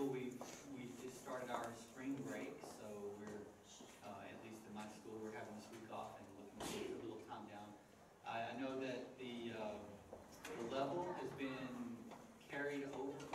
school, we we just started our spring break, so we're uh, at least in my school we're having this week off and looking to a little time down. I, I know that the uh, the level has been carried over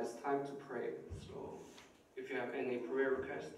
it's time to pray. So if you have any prayer requests,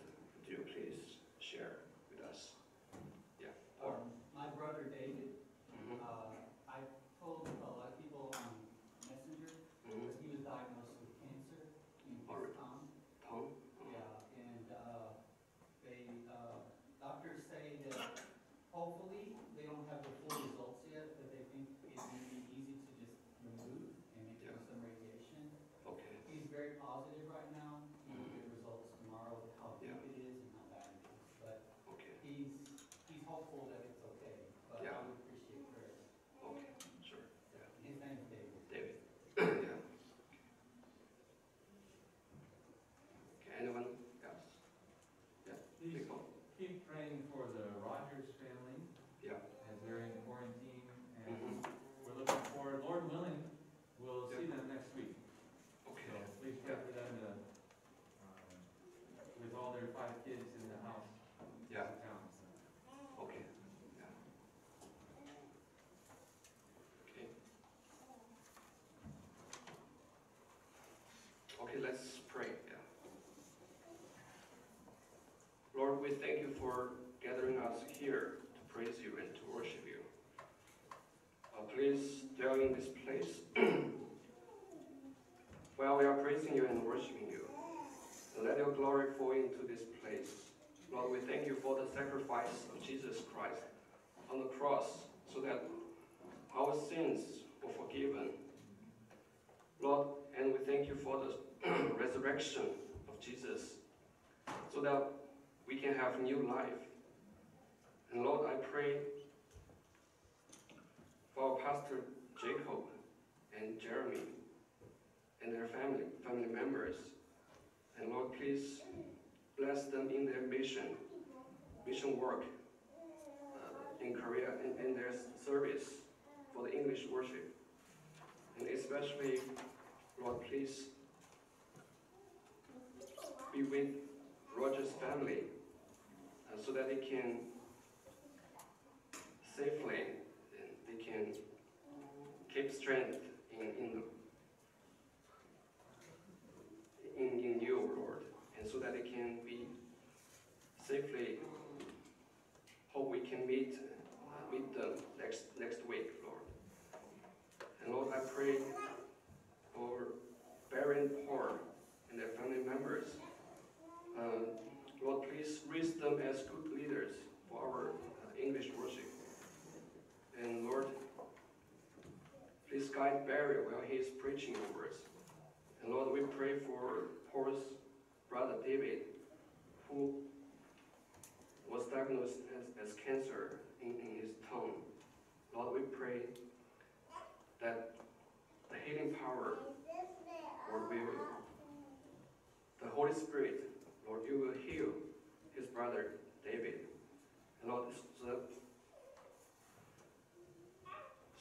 this place while we are praising you and worshiping you. And let your glory fall into this place. Lord, we thank you for the sacrifice of Jesus Christ on the cross so that our sins were forgiven. Lord, and we thank you for the resurrection of Jesus so that we can have new life. And Lord, I pray for our Pastor Jacob and Jeremy and their family, family members. And Lord, please bless them in their mission, mission work uh, in Korea and in their service for the English worship. And especially, Lord, please be with Roger's family uh, so that they can safely, and they can keep strength in, in, in, in you, Lord, and so that it can be safely, hope we can meet, meet them next, next week, Lord. And Lord, I pray for and Paul and their family members. Uh, Lord, please raise them as good leaders for our uh, English worship. And Lord, please guide Barry while he is preaching your words. And Lord, we pray for Paul's brother David, who was diagnosed as, as cancer in, in his tongue. Lord, we pray that the healing power, Lord, will, the Holy Spirit, Lord, you will heal his brother David. And Lord, so,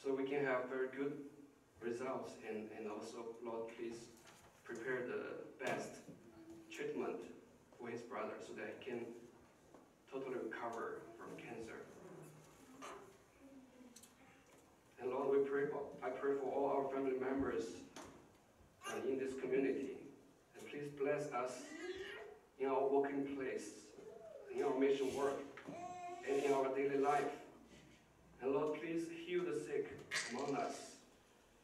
so we can have very good results and, and also, Lord, please prepare the best treatment for his brother so that he can totally recover from cancer. And Lord, we pray for, I pray for all our family members in this community. And please bless us in our working place, in our mission work, and in our daily life. And Lord, please heal the sick among us.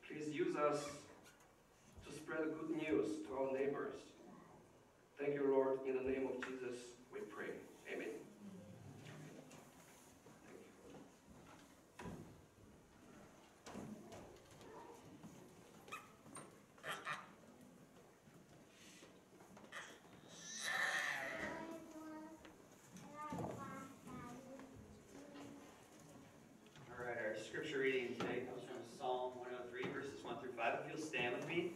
Please use us to spread good news to our neighbors. Thank you, Lord. In the name of Jesus, we pray. Amen. All right, our scripture reading today comes from Psalm 103, verses 1 through 5. If you'll stand with me,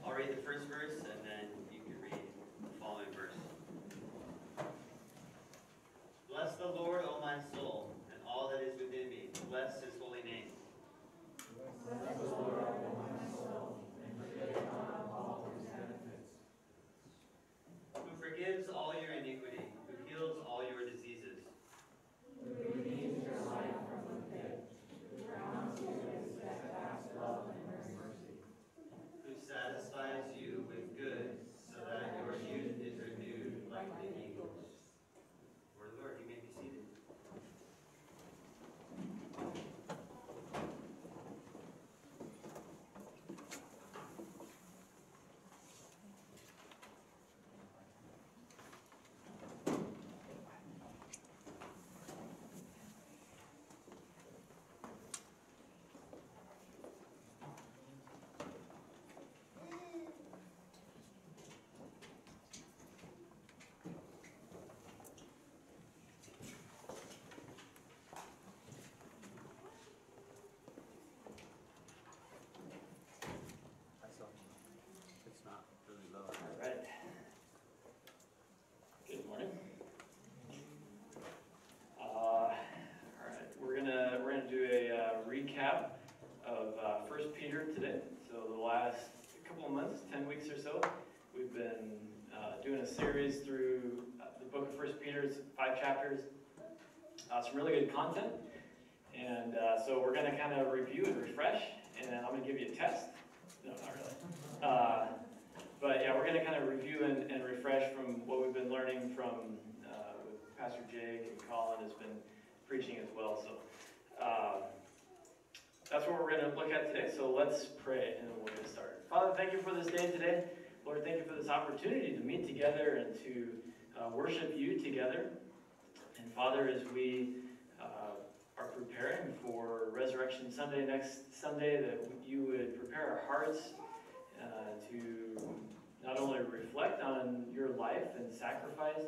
I'll read the first verse and then you can read the following verse. First Peter today. So the last couple of months, 10 weeks or so, we've been uh, doing a series through uh, the book of First Peter, it's five chapters. Uh, some really good content. And uh, so we're going to kind of review and refresh, and then I'm going to give you a test. No, not really. But yeah, we're going to kind of review and, and refresh from what we've been learning from Pastor Jake and Colin has been preaching as well. So that's what we're going to look at today. So let's pray and then we'll get started. Father, thank you for this day today. Lord, thank you for this opportunity to meet together and to uh, worship you together. And Father, as we uh, are preparing for Resurrection Sunday next Sunday, that you would prepare our hearts uh, to not only reflect on your life and sacrifice,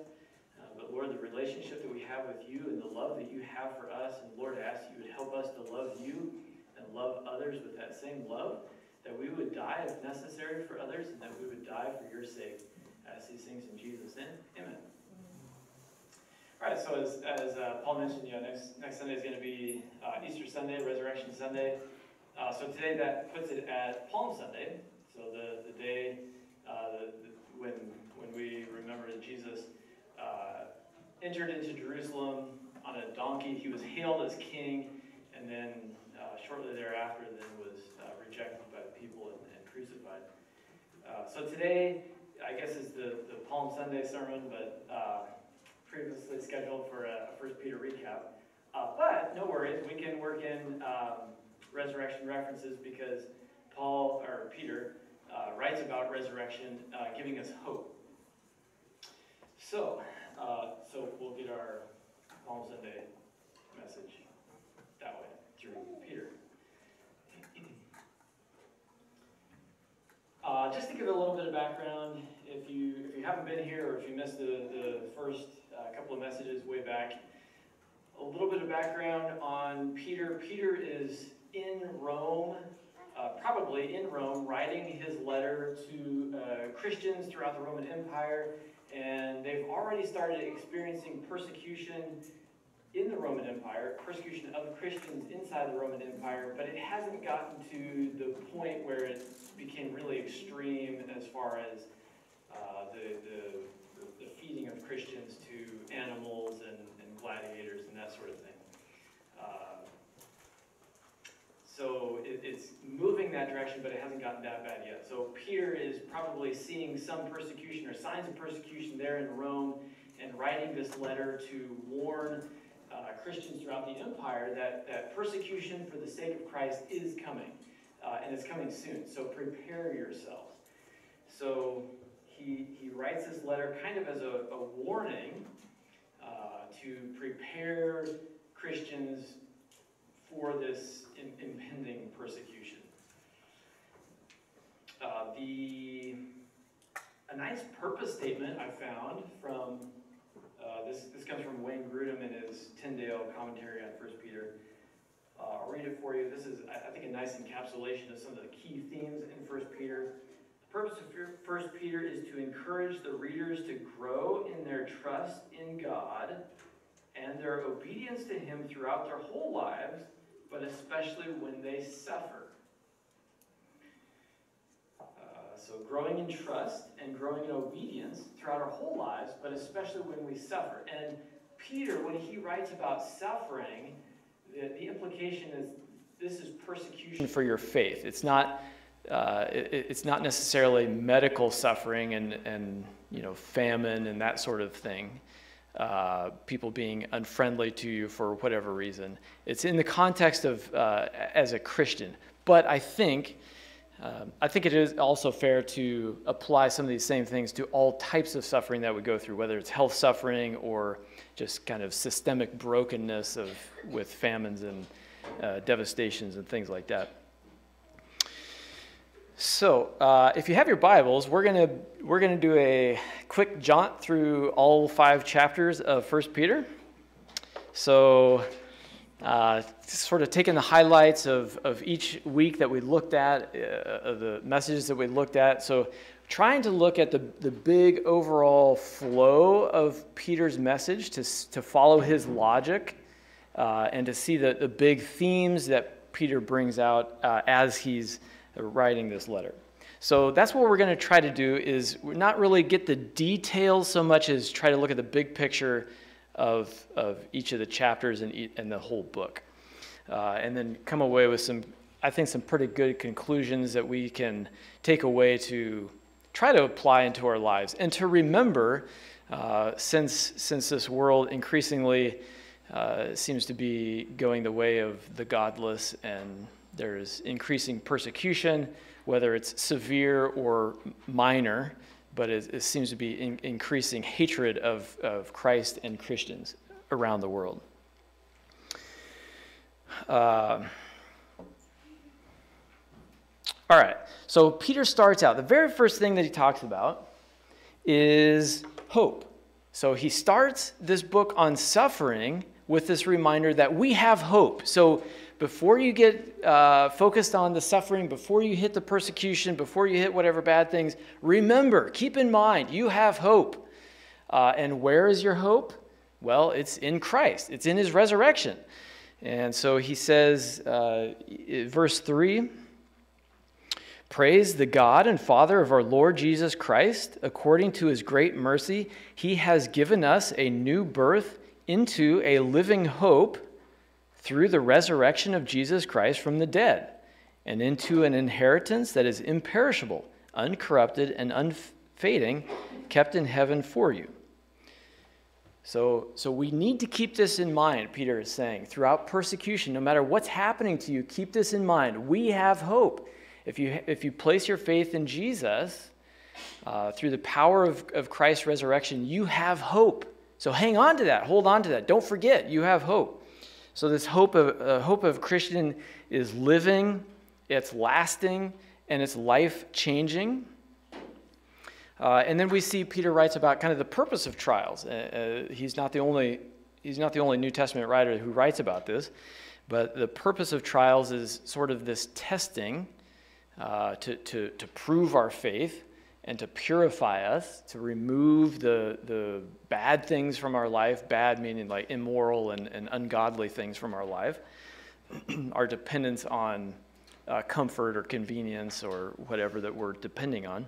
uh, but Lord, the relationship that we have with you and the love that you have for us. And Lord, I ask you would help us to love you and love others with that same love, that we would die if necessary for others, and that we would die for your sake. I ask these things in Jesus' name. Amen. All right, so as, as uh, Paul mentioned, you know, next, next Sunday is going to be uh, Easter Sunday, Resurrection Sunday. Uh, so today that puts it at Palm Sunday, so the, the day uh, the, the, when, when we remember that Jesus uh, entered into Jerusalem on a donkey, he was hailed as king, and then uh, shortly thereafter then was rejected people and, and crucified. Uh, so today, I guess is the, the Palm Sunday sermon, but uh, previously scheduled for a, a First Peter recap. but no worries, we can work in um, resurrection references because Paul or Peter uh, writes about resurrection, uh, giving us hope. So, uh, so we'll get our Palm Sunday message that way through Peter. Uh, just to give a little bit of background, if you if you haven't been here or if you missed the, the first uh, couple of messages way back, a little bit of background on Peter. Peter is in Rome uh, probably in Rome, writing his letter to uh, Christians throughout the Roman Empire, and they've already started experiencing persecution in the Roman Empire, persecution of Christians inside the Roman Empire, but it hasn't gotten to the point where it became really extreme as far as uh, the, the, the, feeding of Christians to animals and, and gladiators and that sort of thing. So it, it's moving that direction, but it hasn't gotten that bad yet. So Peter is probably seeing some persecution or signs of persecution there in Rome and writing this letter to warn uh, Christians throughout the empire that, that persecution for the sake of Christ is coming. Uh, and it's coming soon. So prepare yourselves. So he, he writes this letter kind of as a, a warning uh, to prepare Christians for this impending persecution. Uh, the a nice purpose statement I found from uh, this. This comes from Wayne Grudem in his Tyndale commentary on First Peter. Uh, I'll read it for you. This is, I think, a nice encapsulation of some of the key themes in First Peter. The purpose of First Peter is to encourage the readers to grow in their trust in God and their obedience to Him throughout their whole lives but especially when they suffer. Uh, growing in trust and growing in obedience throughout our whole lives, but especially when we suffer. And Peter, when he writes about suffering, the, the implication is this is persecution for your faith. It's not. Uh, it, it's not necessarily medical suffering and, and you know famine and that sort of thing uh, people being unfriendly to you for whatever reason. It's in the context of uh, as a Christian. But I think, um, I think it is also fair to apply some of these same things to all types of suffering that we go through, whether it's health suffering or just kind of systemic brokenness of with famines and uh, devastations and things like that. So, uh, if you have your Bibles, we're gonna we're gonna do a quick jaunt through all five chapters of First Peter. So, uh, sort of taking the highlights of, of each week that we looked at, uh, the messages that we looked at. So, trying to look at the, the big overall flow of Peter's message to, to follow his logic uh, and to see the, the big themes that Peter brings out uh, as he's writing this letter. So that's what we're going to try to do is not really get the details so much as try to look at the big picture of, of each of the chapters and, and the whole book. Uh, and then come away with some, I think, some pretty good conclusions that we can take away to try to apply into our lives and to remember uh, since, since this world increasingly uh, seems to be going the way of the godless and there's increasing persecution, whether it's severe or minor, but it, it seems to be in, increasing hatred of, of Christ and Christians around the world. Uh, all right, so Peter starts out. The very first thing that he talks about is hope. So he starts this book on suffering with this reminder that we have hope. So before you get uh, focused on the suffering, before you hit the persecution, before you hit whatever bad things, remember, keep in mind, you have hope. Uh, and where is your hope? Well, it's in Christ, it's in his resurrection. And so he says, uh, verse 3 Praise the God and Father of our Lord Jesus Christ. According to his great mercy, he has given us a new birth into a living hope through the resurrection of Jesus Christ from the dead, and into an inheritance that is imperishable, uncorrupted, and unfading, kept in heaven for you. So, so we need to keep this in mind, Peter is saying. Throughout persecution, no matter what's happening to you, keep this in mind. We have hope. If you, if you place your faith in Jesus, uh, through the power of, of Christ's resurrection, you have hope. So hang on to that. Hold on to that. Don't forget, you have hope. So this hope of uh, hope of Christian is living, it's lasting, and it's life changing. Uh, and then we see Peter writes about kind of the purpose of trials. Uh, uh, he's not the only he's not the only New Testament writer who writes about this, but the purpose of trials is sort of this testing uh, to, to, to prove our faith and to purify us, to remove the, the bad things from our life, bad meaning like immoral and, and ungodly things from our life, our dependence on uh, comfort or convenience or whatever that we're depending on.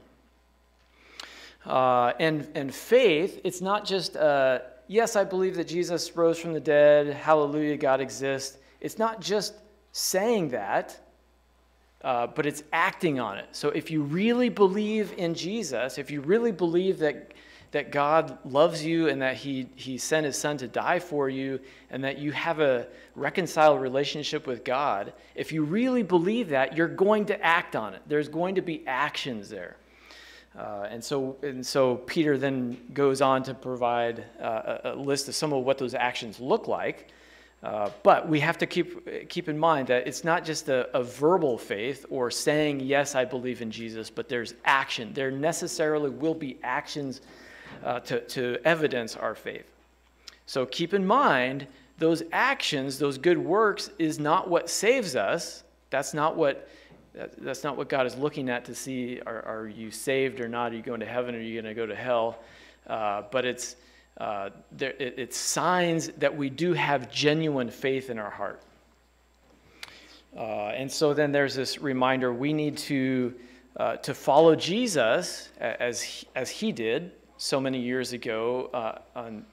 Uh, and, and faith, it's not just, uh, yes, I believe that Jesus rose from the dead, hallelujah, God exists. It's not just saying that, uh, but it's acting on it. So if you really believe in Jesus, if you really believe that, that God loves you and that he, he sent his son to die for you and that you have a reconciled relationship with God, if you really believe that, you're going to act on it. There's going to be actions there. Uh, and so, and so Peter then goes on to provide uh, a, a, list of some of what those actions look like. Uh, but we have to keep, keep in mind that it's not just a, a, verbal faith or saying, yes, I believe in Jesus, but there's action. There necessarily will be actions uh, to, to evidence our faith. So keep in mind, those actions, those good works, is not what saves us. That's not what that's not what God is looking at to see are, are you saved or not? Are you going to heaven or are you going to go to hell? Uh, but it's, uh, there, it, it's signs that we do have genuine faith in our heart. Uh, and so then there's this reminder we need to, uh, to follow Jesus as he, as he did so many years ago uh, on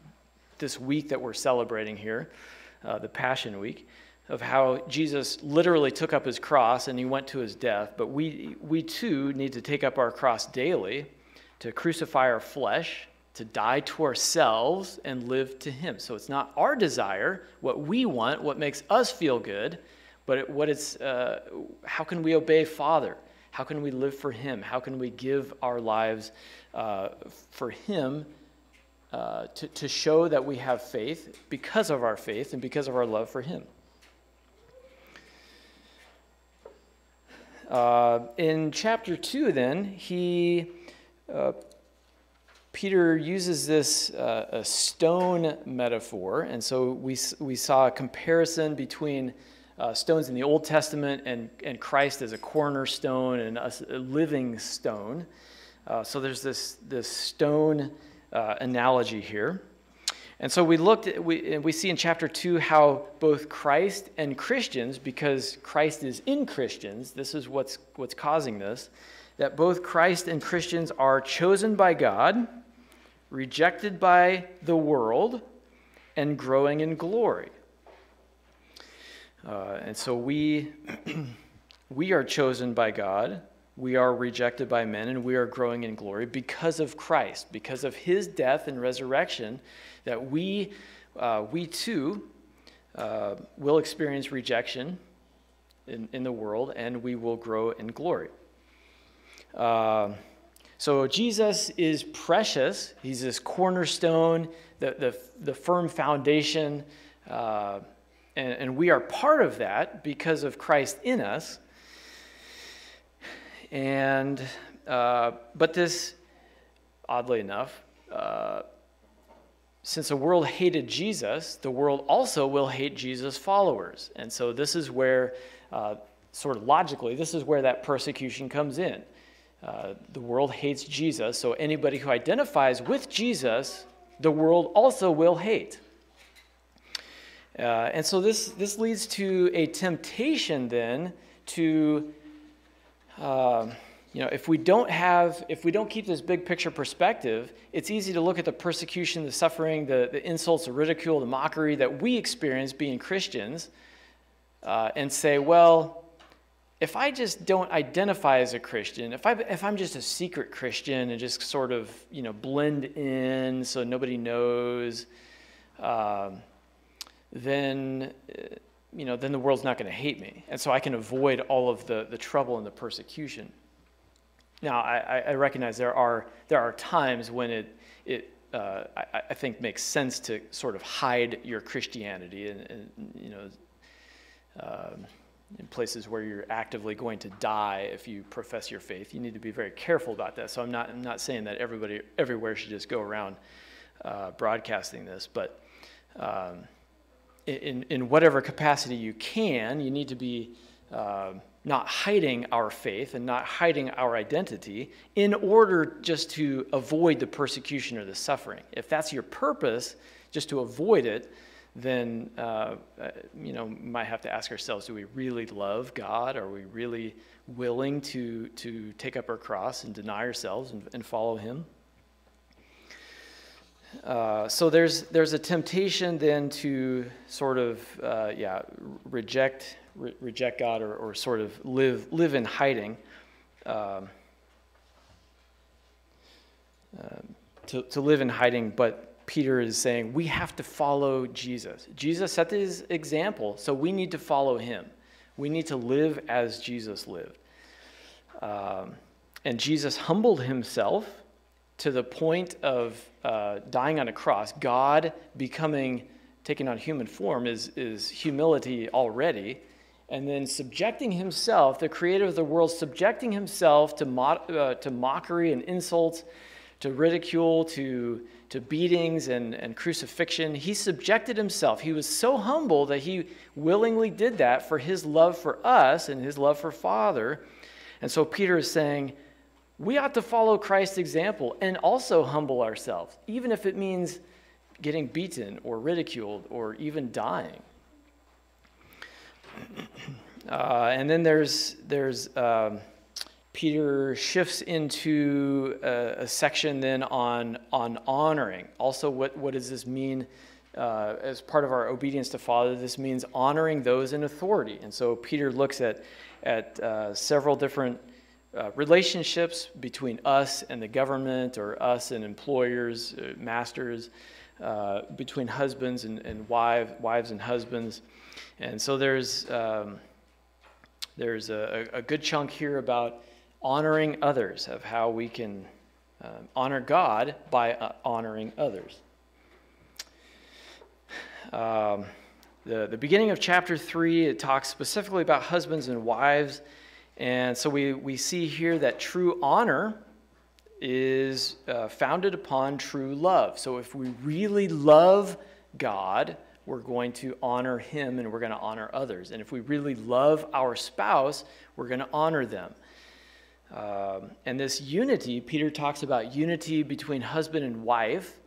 this week that we're celebrating here, uh, the Passion Week of how Jesus literally took up his cross and he went to his death, but we, we too need to take up our cross daily to crucify our flesh, to die to ourselves and live to him. So it's not our desire, what we want, what makes us feel good, but what it's, uh, how can we obey Father? How can we live for him? How can we give our lives uh, for him uh, to, to show that we have faith because of our faith and because of our love for him? Uh, in chapter 2, then, he, uh, Peter uses this uh, a stone metaphor. And so we, we saw a comparison between uh, stones in the Old Testament and, and Christ as a cornerstone and a, a living stone. Uh, so there's this, this stone uh, analogy here. And so we looked at, we, we see in chapter 2 how both Christ and Christians, because Christ is in Christians, this is what's, what's causing this, that both Christ and Christians are chosen by God, rejected by the world, and growing in glory. Uh, and so we, we are chosen by God, we are rejected by men, and we are growing in glory because of Christ, because of his death and resurrection, that we, uh, we too uh, will experience rejection in, in the world and we will grow in glory. So Jesus is precious. He's this cornerstone, the, the, the firm foundation, uh, and, and we are part of that because of Christ in us. And, uh, but this, oddly enough, uh, since the world hated Jesus, the world also will hate Jesus' followers. And so this is where, uh, sort of logically, this is where that persecution comes in. The world hates Jesus, so anybody who identifies with Jesus, the world also will hate. Uh, and so this, this leads to a temptation then to, uh, you know, if we don't have, if we don't keep this big picture perspective, it's easy to look at the persecution, the suffering, the, the insults, the ridicule, the mockery that we experience being Christians uh, and say, well, if I just don't identify as a Christian, if, I, if I'm just a secret Christian and just sort of, you know, blend in so nobody knows, um, then, uh, you know, then the world's not going to hate me. And so I can avoid all of the, the trouble and the persecution. Now, I, I recognize there are, there are times when it, it uh, I, I, think makes sense to sort of hide your Christianity and, and you know, um, in places where you're actively going to die if you profess your faith. You need to be very careful about that. So I'm not, I'm not saying that everybody everywhere should just go around uh, broadcasting this, but um, in, in whatever capacity you can, you need to be uh, not hiding our faith and not hiding our identity in order just to avoid the persecution or the suffering. If that's your purpose, just to avoid it, then uh, uh you know might have to ask ourselves: Do we really love God? Are we really willing to to take up our cross and deny ourselves and, and follow Him? Uh, so there's there's a temptation then to sort of uh, yeah reject re- reject God or, or sort of live live in hiding. Um, uh, to, to live in hiding, but Peter is saying we have to follow Jesus. Jesus set his example, so we need to follow him. We need to live as Jesus lived. Um, and Jesus humbled himself to the point of uh, dying on a cross, God becoming, taking on human form, is, is humility already. And then subjecting himself, the creator of the world, subjecting himself to, mo- uh, to mockery and insults, to ridicule, to, to beatings and, and crucifixion. He subjected himself. He was so humble that he willingly did that for his love for us and his love for Father. And so Peter is saying, we ought to follow Christ's example and also humble ourselves, even if it means getting beaten or ridiculed or even dying. Uh, and then there's, there's um, Peter shifts into a, a, section then on, on honoring. Also, what, what does this mean uh, as part of our obedience to Father? This means honoring those in authority. And so Peter looks at, at uh, several different uh, relationships between us and the government or us and employers, uh, masters, uh, between husbands and, and wife, wives and husbands. And so there's, um, there's a, a, good chunk here about honoring others, of how we can um, honor God by uh, honoring others. Um, the, the beginning of chapter 3, it talks specifically about husbands and wives. And so we, we see here that true honor is uh, founded upon true love. So if we really love God, we're going to honor Him and we're going to honor others. And if we really love our spouse, we're going to honor them. Um, and this unity, Peter talks about unity between husband and wife.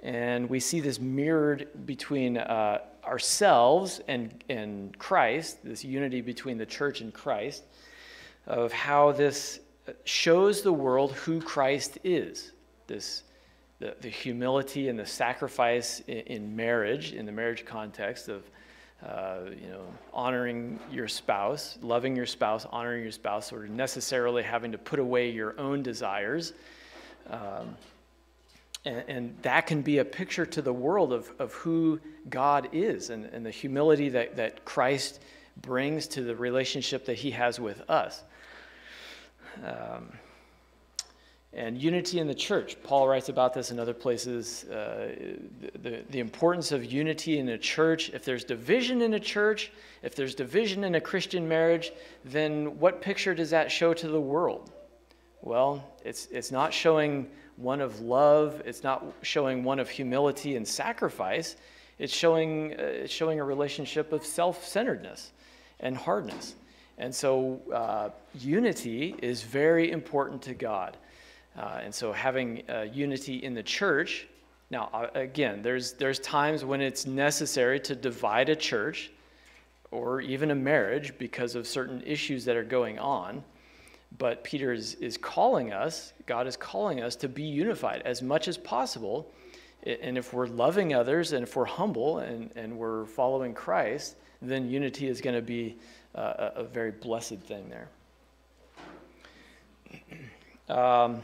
And we see this mirrored between uh, ourselves and, and Christ, this unity between the church and Christ, of how this shows the world who Christ is. This, the, the humility and the sacrifice in, in marriage, in the marriage context of uh, you know, honoring your spouse, loving your spouse, honoring your spouse, or necessarily having to put away your own desires. Um, and, and, that can be a picture to the world of, of who God is and, and the humility that, that Christ brings to the relationship that he has with us. Um, and unity in the church. Paul writes about this in other places. Uh, the, the importance of unity in a church. If there's division in a church, if there's division in a Christian marriage, then what picture does that show to the world? Well, it's, it's not showing one of love, it's not showing one of humility and sacrifice. It's showing, uh, it's showing a relationship of self centeredness and hardness. And so, uh, unity is very important to God. Uh, and so, having uh, unity in the church, now, uh, again, there's, there's times when it's necessary to divide a church or even a marriage because of certain issues that are going on. But Peter is, is calling us, God is calling us to be unified as much as possible. And if we're loving others and if we're humble and, and we're following Christ, then unity is going to be uh, a, a, very blessed thing there. Um,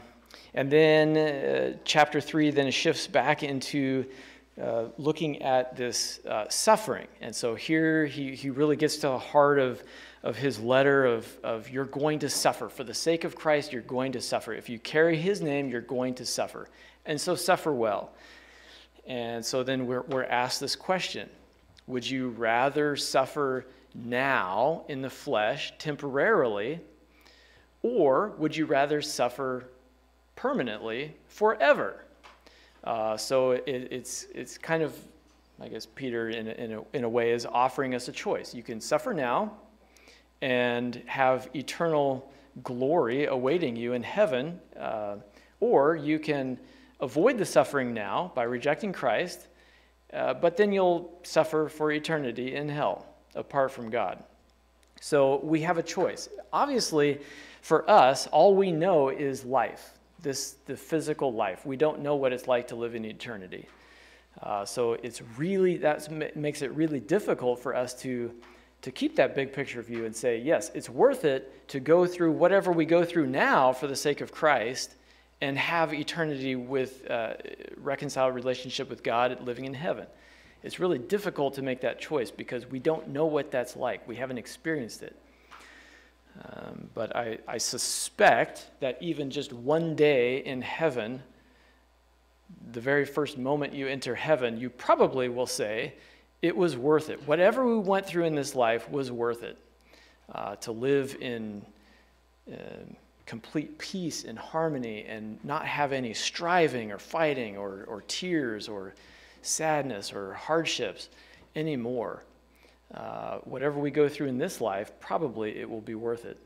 and then uh, chapter 3 then shifts back into uh, looking at this uh, suffering. And so here he, he really gets to the heart of, of his letter of, of you're going to suffer. For the sake of Christ, you're going to suffer. If you carry his name, you're going to suffer. And so suffer well. And so then we're, we're asked this question Would you rather suffer now in the flesh, temporarily, or would you rather suffer permanently, forever? Uh, so it, it's, it's kind of, I guess, Peter, in in, a, in a way, is offering us a choice. You can suffer now and have eternal glory awaiting you in heaven, uh, or you can avoid the suffering now by rejecting Christ, uh, but then you'll suffer for eternity in hell apart from God. So we have a choice. Obviously, for us, all we know is life this the physical life. We don't know what it's like to live in eternity. Uh, so it's really that makes it really difficult for us to to keep that big picture view and say, yes, it's worth it to go through whatever we go through now for the sake of Christ and have eternity with uh, reconciled relationship with God living in heaven. It's really difficult to make that choice because we don't know what that's like. We haven't experienced it. Um, but I, I suspect that even just one day in heaven, the very first moment you enter heaven, you probably will say, it was worth it. Whatever we went through in this life was worth it. Uh, to live in uh, complete peace and harmony and not have any striving or fighting or, or tears or sadness or hardships anymore uh, whatever we go through in this life, probably it will be worth it.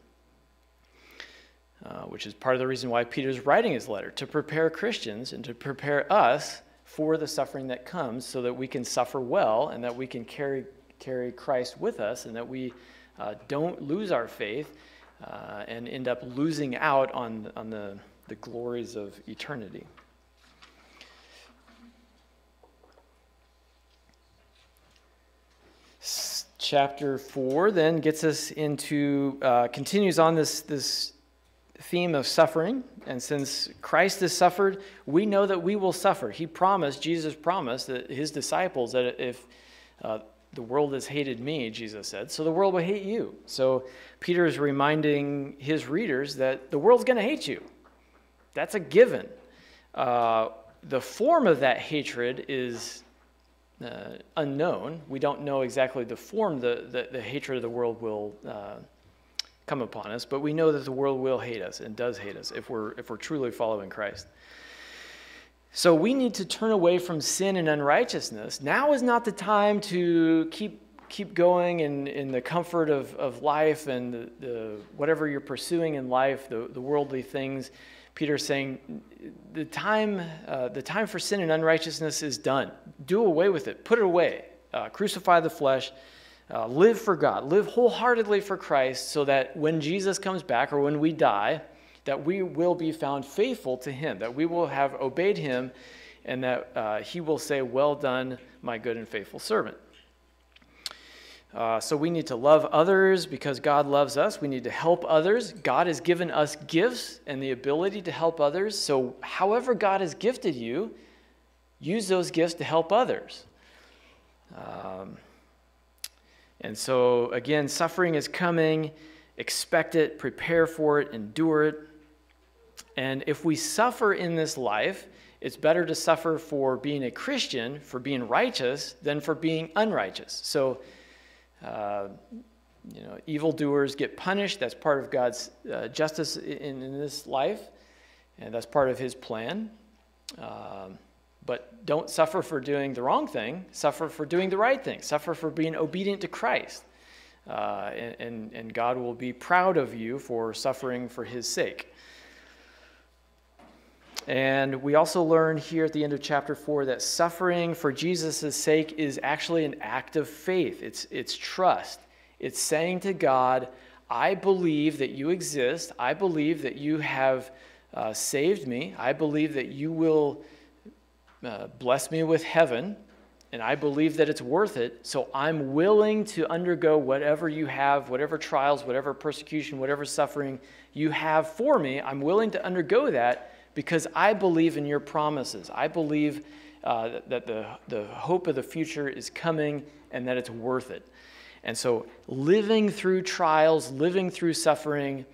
Uh, which is part of the reason why Peter's writing his letter to prepare Christians and to prepare us for the suffering that comes so that we can suffer well and that we can carry, carry Christ with us and that we uh, don't lose our faith uh, and end up losing out on, on the, the glories of eternity. Chapter 4 then gets us into, uh, continues on this, this theme of suffering. And since Christ has suffered, we know that we will suffer. He promised, Jesus promised that his disciples, that if uh, the world has hated me, Jesus said, so the world will hate you. So Peter is reminding his readers that the world's going to hate you. That's a given. Uh, the form of that hatred is uh, unknown. We don't know exactly the form the, the, the hatred of the world will uh, come upon us, but we know that the world will hate us and does hate us if we're, if we're truly following Christ. So we need to turn away from sin and unrighteousness. Now is not the time to keep keep going in, in the comfort of, of life and the, the, whatever you're pursuing in life, the, the worldly things, Peter's saying, the time, uh, the time for sin and unrighteousness is done. Do away with it. Put it away. Uh, crucify the flesh. Uh, live for God. Live wholeheartedly for Christ so that when Jesus comes back or when we die, that we will be found faithful to him, that we will have obeyed him, and that uh, he will say, Well done, my good and faithful servant. Uh, so we need to love others because God loves us. We need to help others. God has given us gifts and the ability to help others. So, however, God has gifted you, use those gifts to help others. Um, and so, again, suffering is coming. Expect it, prepare for it, endure it. And if we suffer in this life, it's better to suffer for being a Christian, for being righteous, than for being unrighteous. So, uh, you know, evildoers get punished. That's part of God's uh, justice in, in, this life, and that's part of His plan. Um, but don't suffer for doing the wrong thing. Suffer for doing the right thing. Suffer for being obedient to Christ. Uh, and, and, and God will be proud of you for suffering for His sake. And we also learn here at the end of chapter 4 that suffering for Jesus' sake is actually an act of faith. It's, it's trust. It's saying to God, I believe that you exist. I believe that you have uh, saved me. I believe that you will uh, bless me with heaven. And I believe that it's worth it. So I'm willing to undergo whatever you have, whatever trials, whatever persecution, whatever suffering you have for me. I'm willing to undergo that because I believe in your promises. I believe uh, that the, the hope of the future is coming and that it's worth it. And so, living through trials, living through suffering,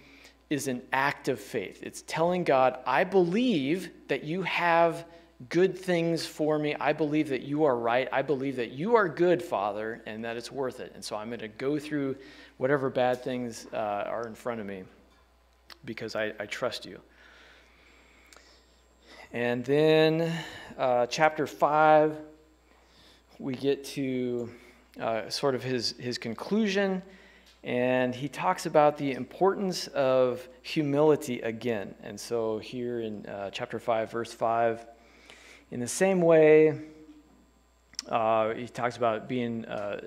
is an act of faith. It's telling God, I believe that you have good things for me. I believe that you are right. I believe that you are good, Father, and that it's worth it. And so I'm going to go through whatever bad things uh, are in front of me because I, I trust you. And then, uh, chapter 5, we get to uh, sort of his, his conclusion, and he talks about the importance of humility again. And so, here in uh, chapter 5, verse 5, in the same way, uh, he talks about being uh,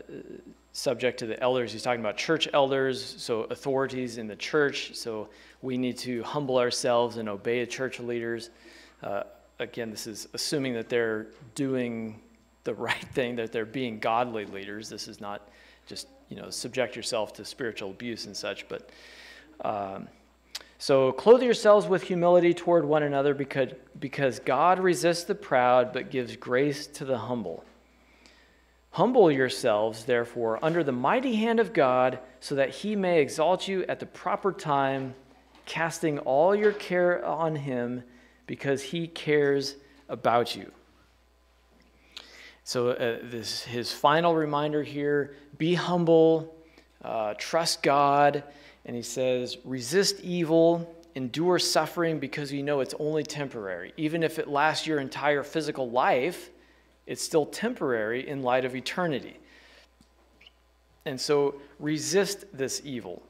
subject to the elders. He's talking about church elders, so authorities in the church. So, we need to humble ourselves and obey the church leaders. Uh, again, this is assuming that they're doing the right thing, that they're being godly leaders. This is not just, you know, subject yourself to spiritual abuse and such, but. Um, so clothe yourselves with humility toward one another because, because God resists the proud but gives grace to the humble. Humble yourselves, therefore, under the mighty hand of God, so that he may exalt you at the proper time, casting all your care on him because he cares about you. So, uh, this his final reminder here be humble, uh, trust God, and he says, resist evil, endure suffering because you know it's only temporary. Even if it lasts your entire physical life, it's still temporary in light of eternity. And so, resist this evil.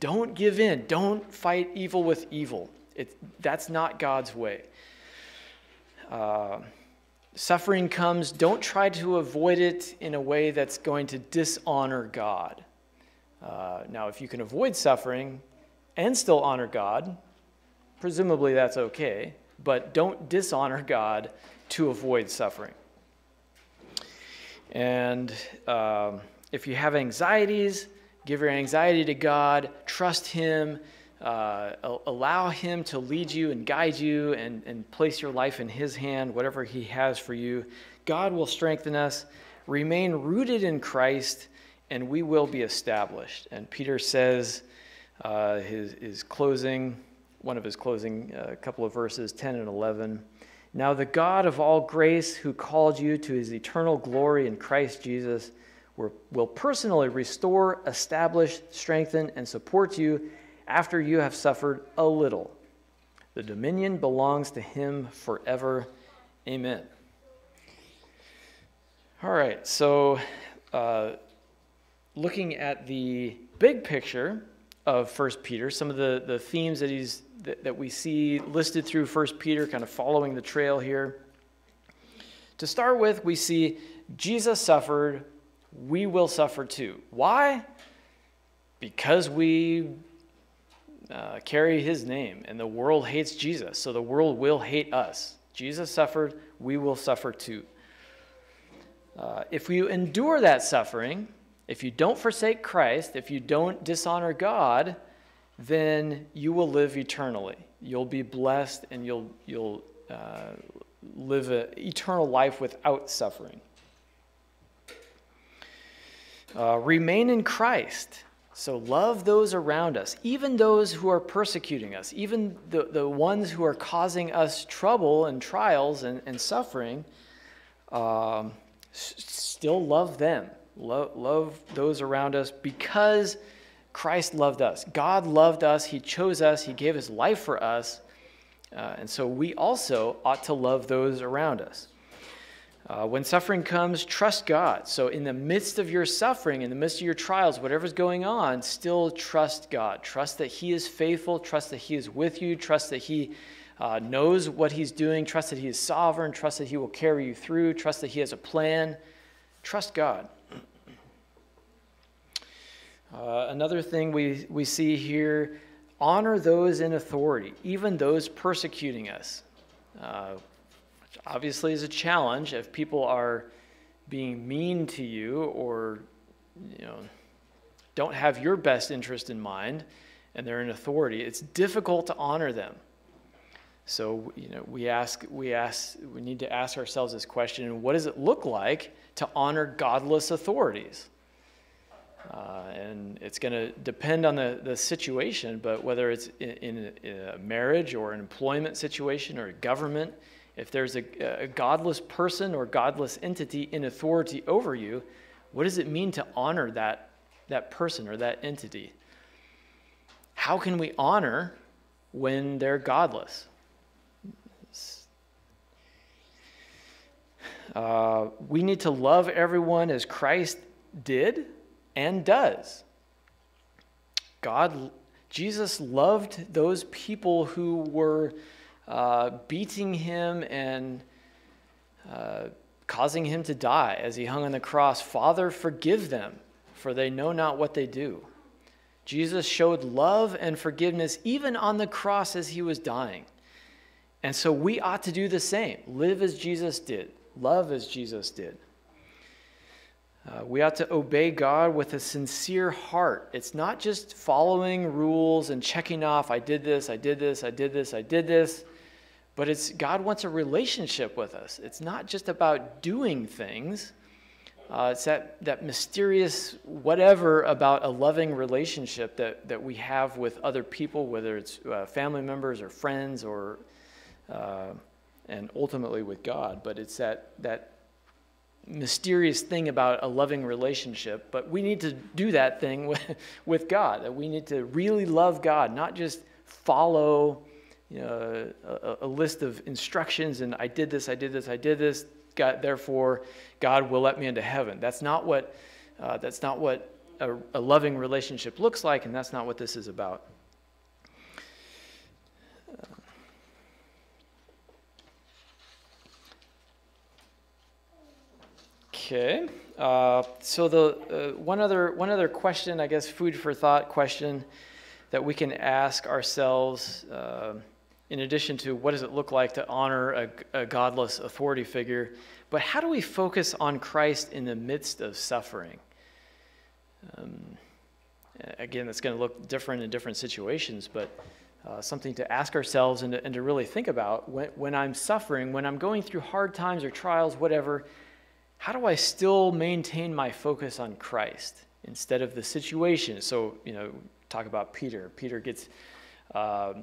Don't give in. Don't fight evil with evil. It, that's not God's way. Uh, suffering comes, don't try to avoid it in a way that's going to dishonor God. Uh, now, if you can avoid suffering and still honor God, presumably that's okay, but don't dishonor God to avoid suffering. And um, if you have anxieties, give your anxiety to God, trust Him uh, allow Him to lead you and guide you and, and place your life in His hand, whatever He has for you. God will strengthen us. Remain rooted in Christ, and we will be established. And Peter says, uh, his, his closing, one of his closing uh, couple of verses, 10 and 11. Now, the God of all grace, who called you to his eternal glory in Christ Jesus, will personally restore, establish, strengthen, and support you after you have suffered a little. The dominion belongs to him forever. Amen. All right, so uh, looking at the big picture of First Peter, some of the, the themes that, he's, that, that we see listed through First Peter, kind of following the trail here. To start with, we see Jesus suffered, we will suffer too. Why? Because we uh, carry his name, and the world hates Jesus, so the world will hate us. Jesus suffered, we will suffer too. Uh, if you endure that suffering, if you don't forsake Christ, if you don't dishonor God, then you will live eternally. You'll be blessed and you'll, you'll uh, live an eternal life without suffering. Uh, remain in Christ. So love those around us, even those who are persecuting us, even the, the ones who are causing us trouble and trials and, and suffering. Um, still love them. Lo- love those around us because Christ loved us. God loved us. He chose us. He gave his life for us. Uh, and so we also ought to love those around us. Uh, when suffering comes, trust God. So, in the midst of your suffering, in the midst of your trials, whatever's going on, still trust God. Trust that He is faithful. Trust that He is with you. Trust that He uh, knows what He's doing. Trust that He is sovereign. Trust that He will carry you through. Trust that He has a plan. Trust God. Uh, another thing we, we see here honor those in authority, even those persecuting us. Obviously is a challenge if people are being mean to you or you know don't have your best interest in mind and they're in authority it's difficult to honor them. So you know we ask we ask we need to ask ourselves this question what does it look like to honor godless authorities? Uh, and it's going to depend on the, the situation, but whether it's in, in, a, in, a, marriage or an employment situation or a government, if there's a, a godless person or godless entity in authority over you, what does it mean to honor that, that person or that entity? How can we honor when they're godless? Uh, we need to love everyone as Christ did and does. God, Jesus loved those people who were uh, beating him and uh, causing him to die as he hung on the cross. Father, forgive them, for they know not what they do. Jesus showed love and forgiveness even on the cross as he was dying. And so we ought to do the same live as Jesus did, love as Jesus did. Uh, we ought to obey God with a sincere heart. It's not just following rules and checking off, I did this, I did this, I did this, I did this. But it's God wants a relationship with us. It's not just about doing things. Uh, it's that, that mysterious whatever about a loving relationship that, that we have with other people, whether it's uh, family members or friends or, uh, and ultimately with God. But it's that, that mysterious thing about a loving relationship, but we need to do that thing with, with God. That we need to really love God, not just follow you know, a, a, list of instructions and I did this, I did this, I did this. God, therefore, God will let me into heaven. That's not what. Uh, that's not what a, a loving relationship looks like, and that's not what this is about. Okay. Uh, so the uh, one other one other question, I guess, food for thought question that we can ask ourselves, uh, in addition to what does it look like to honor a, a, godless authority figure, but how do we focus on Christ in the midst of suffering? Um, again, it's going to look different in different situations, but uh, something to ask ourselves and to, and to really think about when, when I'm suffering, when I'm going through hard times or trials, whatever how do I still maintain my focus on Christ instead of the situation? So, you know, talk about Peter. Peter gets, uh,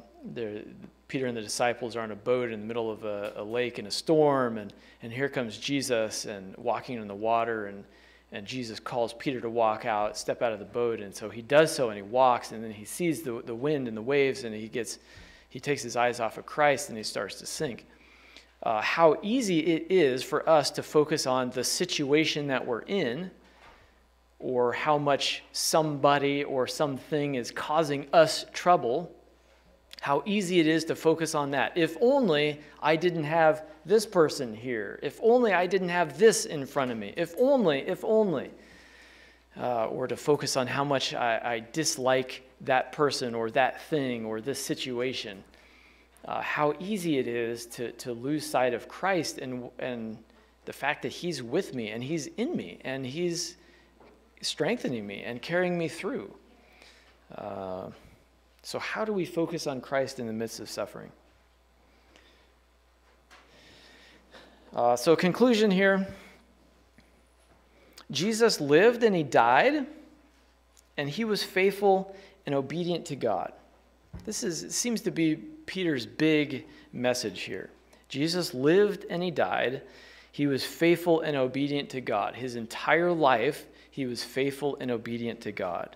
Peter and the disciples are on a boat in the middle of a, a, lake in a storm, and, and here comes Jesus and walking on the water, and, and Jesus calls Peter to walk out, step out of the boat, and so he does so, and he walks, and then he sees the, the wind and the waves, and he gets, he takes his eyes off of Christ, and he starts to sink. Uh, how easy it is for us to focus on the situation that we're in or how much somebody or something is causing us trouble, how easy it is to focus on that. If only I didn't have this person here. If only I didn't have this in front of me. If only, if only. Uh, or to focus on how much I, I, dislike that person or that thing or this situation. Uh, how easy it is to, to lose sight of Christ and, and the fact that He's with me and He's in me and He's strengthening me and carrying me through. Uh, so, how do we focus on Christ in the midst of suffering? Uh, so, conclusion here Jesus lived and he died, and he was faithful and obedient to God. This is, seems to be Peter's big message here. Jesus lived and he died. He was faithful and obedient to God. His entire life, he was faithful and obedient to God.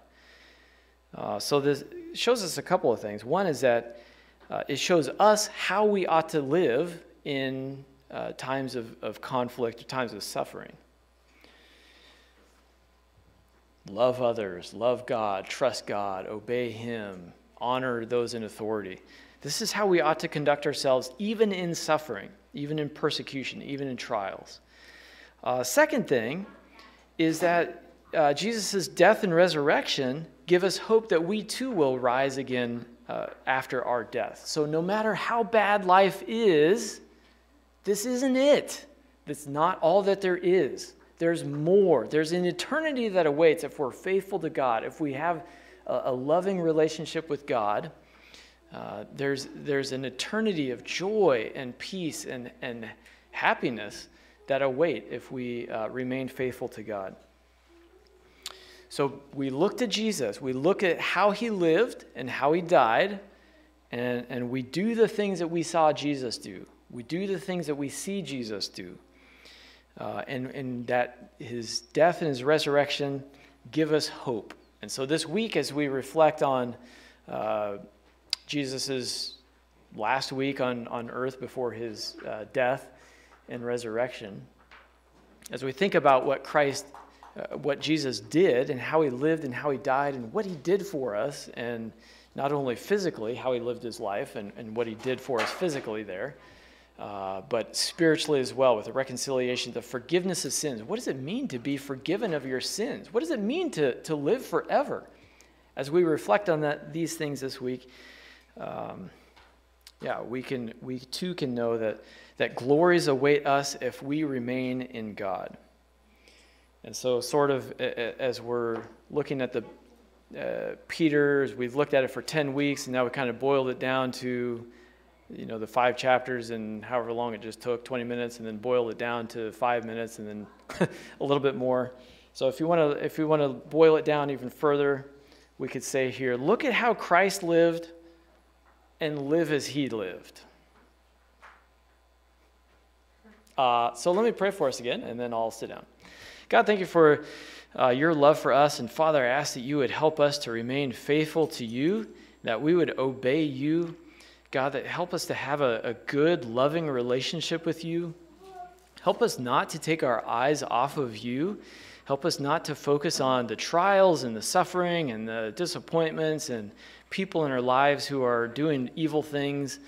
Uh, so this shows us a couple of things. One is that uh, it shows us how we ought to live in uh, times of, of conflict or times of suffering. Love others, love God, trust God, obey Him, honor those in authority. This is how we ought to conduct ourselves, even in suffering, even in persecution, even in trials. Uh, second thing is that uh, Jesus' death and resurrection give us hope that we too will rise again uh, after our death. So, no matter how bad life is, this isn't it. That's not all that there is. There's more. There's an eternity that awaits if we're faithful to God, if we have a, a loving relationship with God. Uh, there's, there's an eternity of joy and peace and, and happiness that await if we uh, remain faithful to God. So we look to Jesus, we look at how he lived and how he died, and, and we do the things that we saw Jesus do. We do the things that we see Jesus do uh, and, and that his death and his resurrection give us hope. And so this week, as we reflect on uh, Jesus' last week on, on earth before his uh, death and resurrection, as we think about what Christ, uh, what Jesus did and how he lived and how he died and what he did for us, and not only physically, how he lived his life and, and what he did for us physically there, uh, but spiritually as well, with the reconciliation, the forgiveness of sins. What does it mean to be forgiven of your sins? What does it mean to, to live forever? As we reflect on that, these things this week, um, yeah, we can we too can know that that glories await us if we remain in God. And so, sort of as we're looking at the uh, Peter's, we've looked at it for ten weeks, and now we kind of boiled it down to you know, the five chapters and however long it just took, 20 minutes, and then boiled it down to five minutes and then a little bit more. So if you want to, if we want to boil it down even further, we could say here, look at how Christ lived and live as he lived. Uh, so let me pray for us again, and then I'll sit down. God, thank you for uh, your love for us. And Father, I ask that you would help us to remain faithful to you, that we would obey you God, that help us to have a, a good, loving relationship with you. Help us not to take our eyes off of you. Help us not to focus on the trials and the suffering and the disappointments and people in our lives who are doing evil things.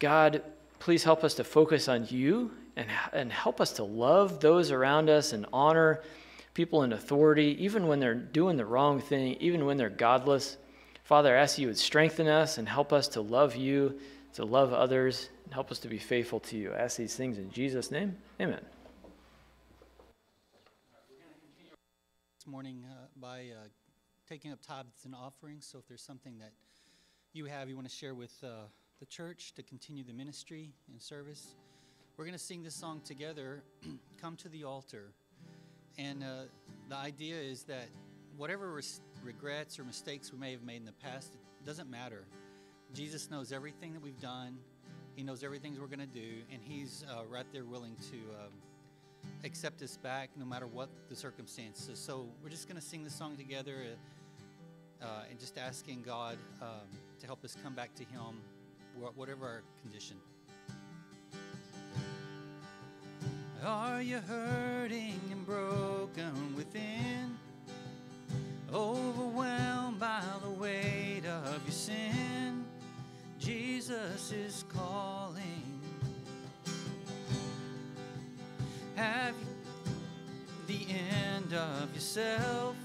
God, please help us to focus on you and, and help us to love those around us and honor people in authority, even when they're doing the wrong thing, even when they're godless. Father, I ask you would strengthen us and help us to love you, to love others, and help us to be faithful to you. I ask these things in Jesus' name. Amen. This morning uh, by uh, taking up tithes and offerings. So if there's something that you have you want to share with uh, the church to continue the ministry and service, we're going to sing this song together, Come to the Altar. And uh, the idea is that whatever res- regrets or mistakes we may have made in the past, it doesn't matter. Jesus knows everything that we've done. He knows everything we're going to do, and He's uh, right there willing to um, accept us back no matter what the circumstances. So we're just going to sing this song together uh, uh, and just asking God um, to help us come back to Him, whatever our condition. Are you hurting and broken within? overwhelmed by the weight of your sin, Jesus is calling. Have the end of yourself?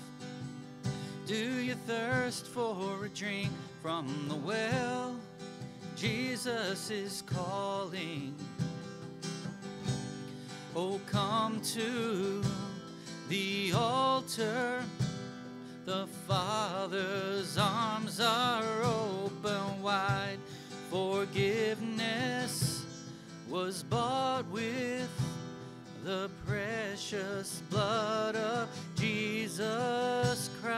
Do you thirst for a drink from the well? Jesus is calling. Oh, come to the altar. The Father's arms are open wide. Forgiveness was bought with the precious blood of Jesus Christ.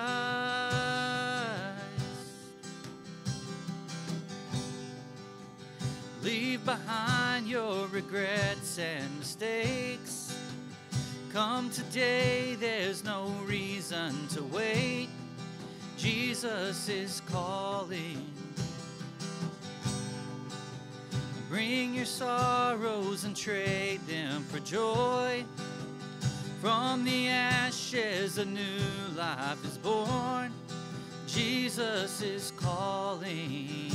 Leave behind regrets and mistakes. Come today, there's no reason to wait. Jesus is calling. Bring your sorrows and trade them for joy. From the ashes, a new life is born. Jesus is calling.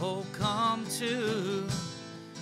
Oh, come to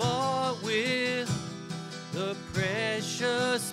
bought with the precious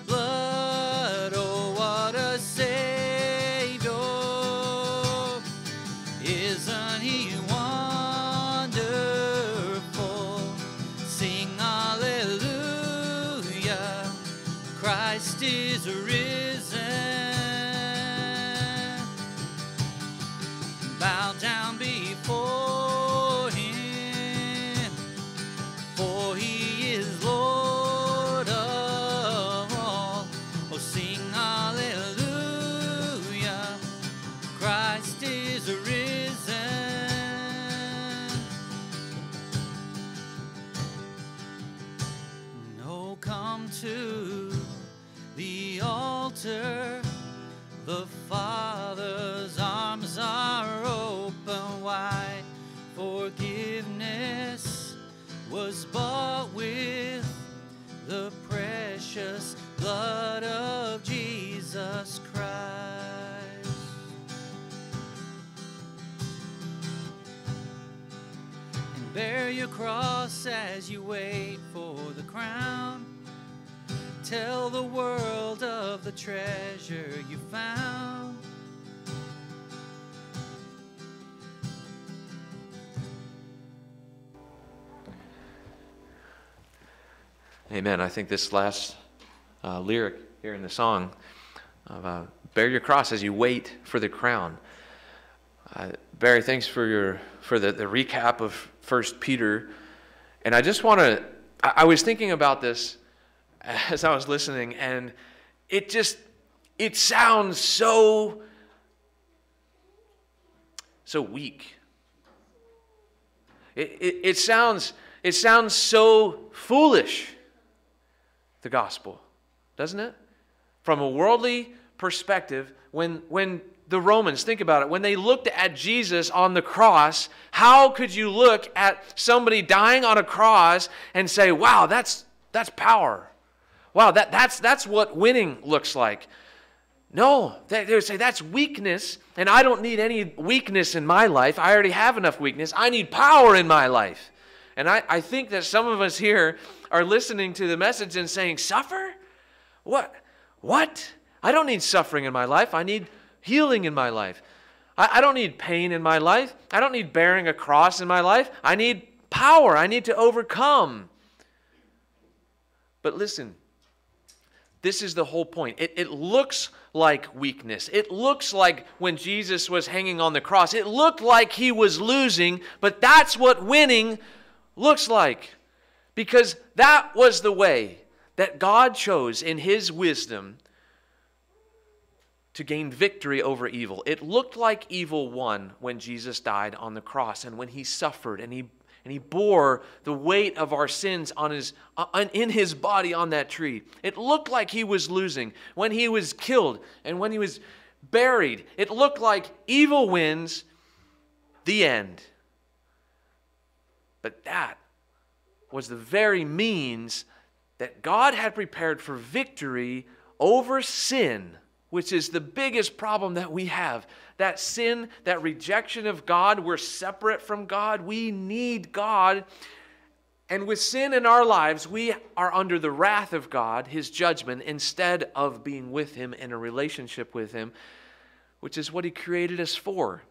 precious blood of Jesus Christ. And bear your cross as you wait for the crown. Tell the world of the treasure you found. Amen. I think this last uh, lyric here in the song of uh, "Bear your cross as you wait for the crown." Uh, Barry, thanks for your for the, the recap of First Peter, and I just want to. I, I was thinking about this as I was listening, and it just it sounds so so weak. It, it, it sounds it sounds so foolish the gospel, doesn't it? From a worldly perspective, when, when the Romans, think about it, when they looked at Jesus on the cross, how could you look at somebody dying on a cross and say, wow, that's, that's power? Wow, that, that's, that's what winning looks like. No, they, they would say that's weakness, and I don't need any weakness in my life. I already have enough weakness. I need power in my life. And I, I think that some of us here are listening to the message and saying, Suffer? What? What? I don't need suffering in my life. I need healing in my life. I, I don't need pain in my life. I don't need bearing a cross in my life. I need power. I need to overcome. But listen, this is the whole point. It, it looks like weakness. It looks like when Jesus was hanging on the cross, it looked like he was losing, but that's what winning looks like. Because that was the way that God chose in his wisdom to gain victory over evil. It looked like evil won when Jesus died on the cross and when he suffered and he and he bore the weight of our sins on his on, in his body on that tree. It looked like he was losing when he was killed and when he was buried. It looked like evil wins the end. But that was the very means that God had prepared for victory over sin, which is the biggest problem that we have. That sin, that rejection of God, we're separate from God. We need God. And with sin in our lives, we are under the wrath of God, His judgment, instead of being with Him in a relationship with Him, which is what He created us for.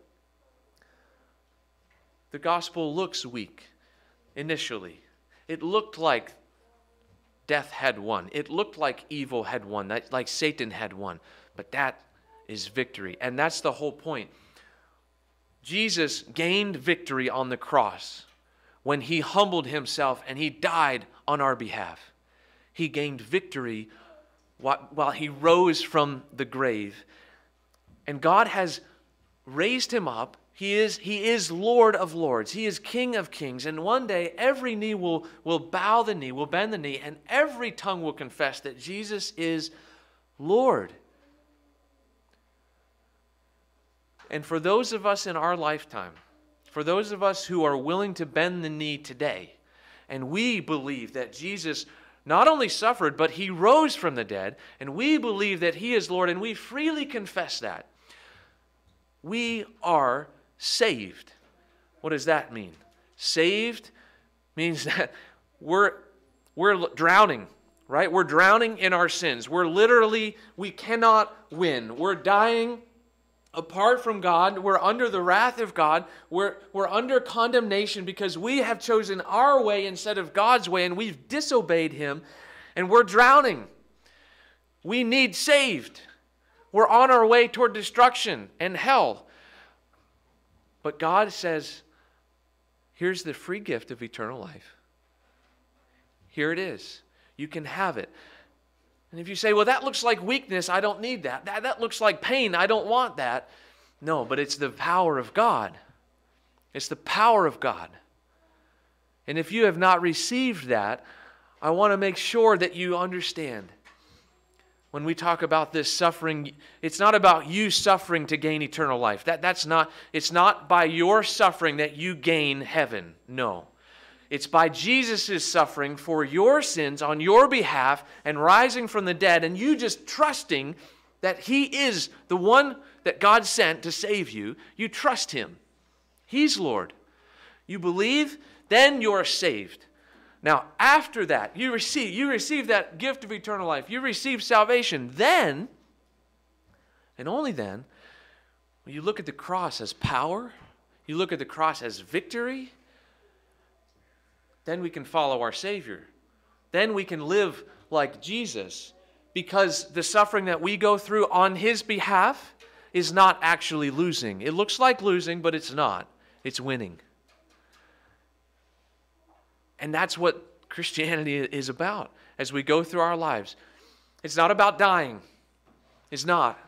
The gospel looks weak initially. It looked like death had won. It looked like evil had won, that, like Satan had won. But that is victory. And that's the whole point. Jesus gained victory on the cross when he humbled himself and he died on our behalf. He gained victory while he rose from the grave. And God has raised him up he is, he is Lord of lords. He is King of kings. And one day, every knee will, will bow the knee, will bend the knee, and every tongue will confess that Jesus is Lord. And for those of us in our lifetime, for those of us who are willing to bend the knee today, and we believe that Jesus not only suffered, but he rose from the dead, and we believe that he is Lord, and we freely confess that, we are saved. What does that mean? Saved means that we're, we're drowning, right? We're drowning in our sins. We're literally, we cannot win. We're dying apart from God. We're under the wrath of God. We're, we're under condemnation because we have chosen our way instead of God's way and we've disobeyed Him and we're drowning. We need saved. We're on our way toward destruction and hell. But God says, here's the free gift of eternal life. Here it is. You can have it. And if you say, well, that looks like weakness, I don't need that. That, that looks like pain, I don't want that. No, but it's the power of God. It's the power of God. And if you have not received that, I want to make sure that you understand when we talk about this suffering, it's not about you suffering to gain eternal life. That, that's not, it's not by your suffering that you gain heaven. No. It's by Jesus' suffering for your sins on your behalf and rising from the dead, and you just trusting that He is the one that God sent to save you. You trust Him. He's Lord. You believe, then you're saved. Now, after that, you receive, you receive that gift of eternal life. You receive salvation. Then, and only then, when you look at the cross as power, you look at the cross as victory, then we can follow our Savior. Then we can live like Jesus because the suffering that we go through on His behalf is not actually losing. It looks like losing, but it's not, it's winning. And that's what Christianity is about as we go through our lives. It's not about dying. It's not.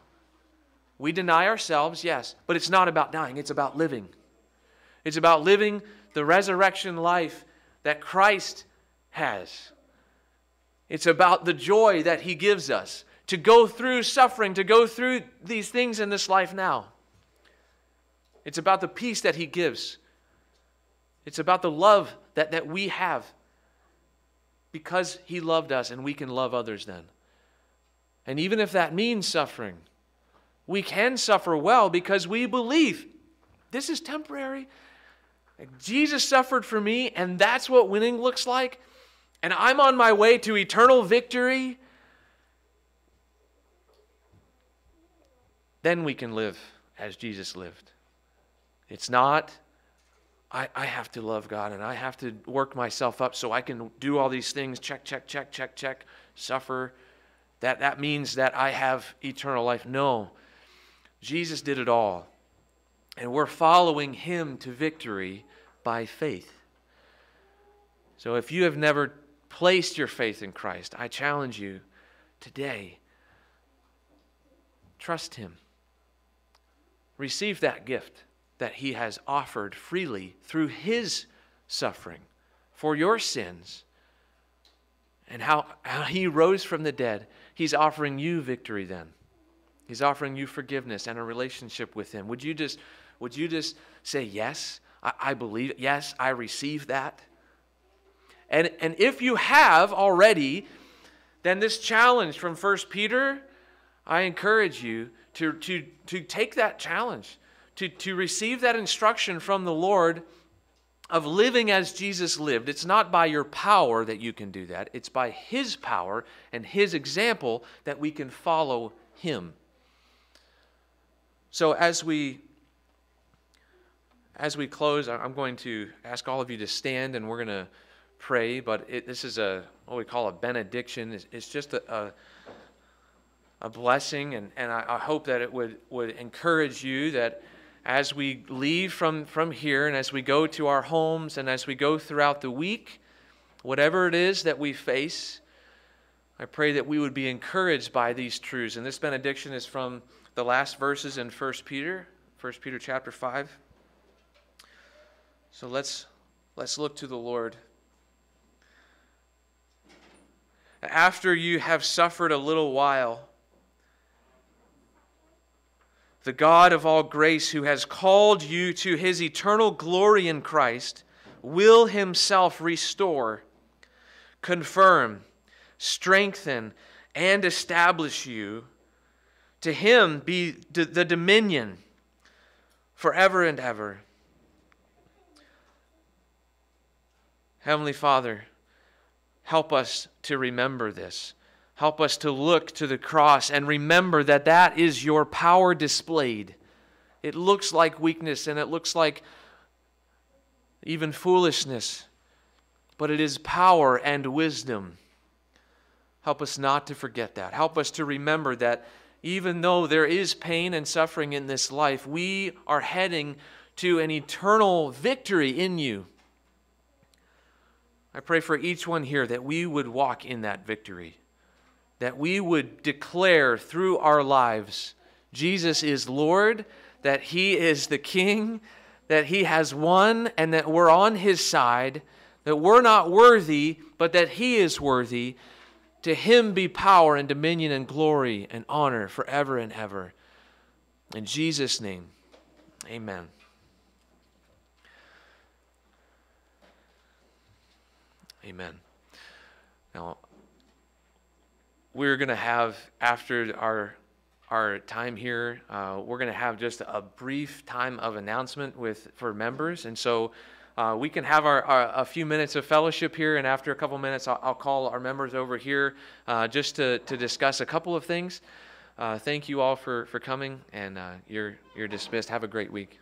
We deny ourselves, yes, but it's not about dying. It's about living. It's about living the resurrection life that Christ has. It's about the joy that He gives us to go through suffering, to go through these things in this life now. It's about the peace that He gives. It's about the love that, that we have because He loved us and we can love others then. And even if that means suffering, we can suffer well because we believe this is temporary. Jesus suffered for me, and that's what winning looks like. And I'm on my way to eternal victory. Then we can live as Jesus lived. It's not I, I have to love God and I have to work myself up so I can do all these things, check, check, check, check, check, suffer. That, that means that I have eternal life. No. Jesus did it all. And we're following him to victory by faith. So if you have never placed your faith in Christ, I challenge you today Trust Him. Receive that gift that He has offered freely through His suffering for your sins and how, how He rose from the dead. He's offering you victory then. He's offering you forgiveness and a relationship with Him. Would you just, would you just say, Yes, I, I believe it. Yes, I receive that. And, and if you have already, then this challenge from 1 Peter, I encourage you to, to, to take that challenge, to, to receive that instruction from the Lord of living as Jesus lived. It's not by your power that you can do that, it's by His power and His example that we can follow Him. So as we as we close, I'm going to ask all of you to stand and we're going to pray. But it, this is a what we call a benediction. It's, it's just a, a, a blessing, and, and I, I hope that it would would encourage you that as we leave from from here and as we go to our homes and as we go throughout the week, whatever it is that we face. I pray that we would be encouraged by these truths. And this benediction is from the last verses in 1 Peter, 1 Peter chapter 5. So let's let's look to the Lord. After you have suffered a little while, the God of all grace, who has called you to his eternal glory in Christ, will himself restore, confirm, strengthen, and establish you. To him be the dominion forever and ever. Heavenly Father, help us to remember this. Help us to look to the cross and remember that that is your power displayed. It looks like weakness and it looks like even foolishness, but it is power and wisdom. Help us not to forget that. Help us to remember that even though there is pain and suffering in this life, we are heading to an eternal victory in you. I pray for each one here that we would walk in that victory, that we would declare through our lives Jesus is Lord, that He is the King, that He has won, and that we're on His side, that we're not worthy, but that He is worthy. To Him be power and dominion and glory and honor forever and ever. In Jesus' name, amen. Amen. Now, we're going to have, after our, our time here, uh, we're going to have just a brief time of announcement with, for members. And so uh, we can have our, our, a few minutes of fellowship here, and after a couple minutes, I'll, I'll call our members over here uh, just to, to discuss a couple of things. Uh, thank you all for, for coming, and uh, you're, you're dismissed. Have a great week.